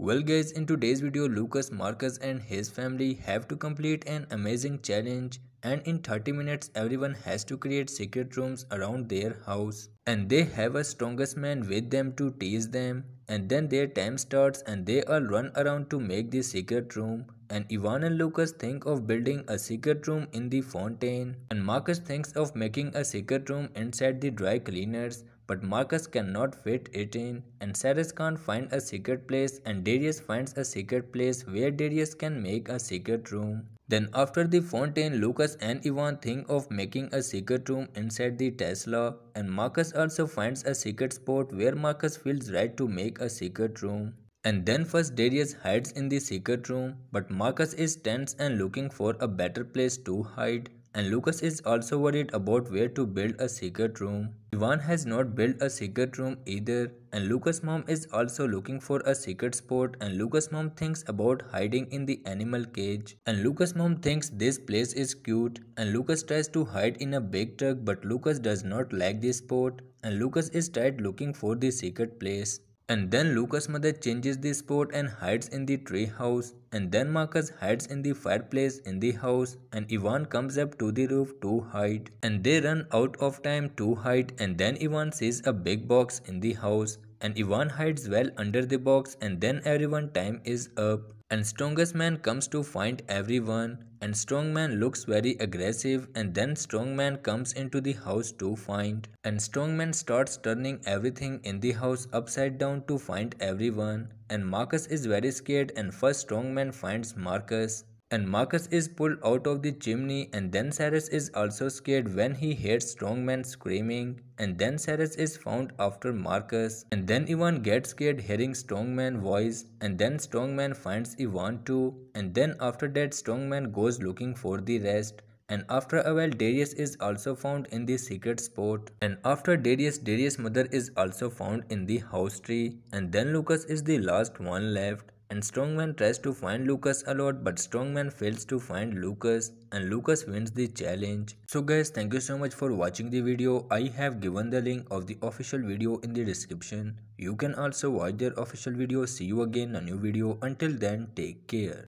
Well guys, in today's video, Lucas, Marcus and his family have to complete an amazing challenge and in 30 minutes everyone has to create secret rooms around their house. And they have a strongest man with them to tease them. And then their time starts and they all run around to make the secret room. And Ivan and Lucas think of building a secret room in the fountain. And Marcus thinks of making a secret room inside the dry cleaners but Marcus cannot fit it in and Cyrus can't find a secret place and Darius finds a secret place where Darius can make a secret room. Then after the fountain, Lucas and Ivan think of making a secret room inside the Tesla and Marcus also finds a secret spot where Marcus feels right to make a secret room. And then first Darius hides in the secret room but Marcus is tense and looking for a better place to hide and Lucas is also worried about where to build a secret room. Ivan has not built a secret room either and Lucas' mom is also looking for a secret spot and Lucas' mom thinks about hiding in the animal cage and Lucas' mom thinks this place is cute and Lucas tries to hide in a big truck but Lucas does not like this spot and Lucas is tired looking for the secret place. And then Lucas' mother changes the spot and hides in the tree house. And then Marcus hides in the fireplace in the house. And Ivan comes up to the roof to hide. And they run out of time to hide. And then Ivan sees a big box in the house. And Ivan hides well under the box. And then everyone time is up and strongest man comes to find everyone and strongman looks very aggressive and then strongman comes into the house to find and strongman starts turning everything in the house upside down to find everyone and Marcus is very scared and first strongman finds Marcus and Marcus is pulled out of the chimney and then Cyrus is also scared when he hears Strongman screaming. And then Cyrus is found after Marcus. And then Ivan gets scared hearing Strongman voice. And then Strongman finds Ivan too. And then after that Strongman goes looking for the rest. And after a while Darius is also found in the secret spot. And after Darius Darius mother is also found in the house tree. And then Lucas is the last one left and Strongman tries to find Lucas a lot but Strongman fails to find Lucas and Lucas wins the challenge. So guys thank you so much for watching the video. I have given the link of the official video in the description. You can also watch their official video. See you again in a new video. Until then take care.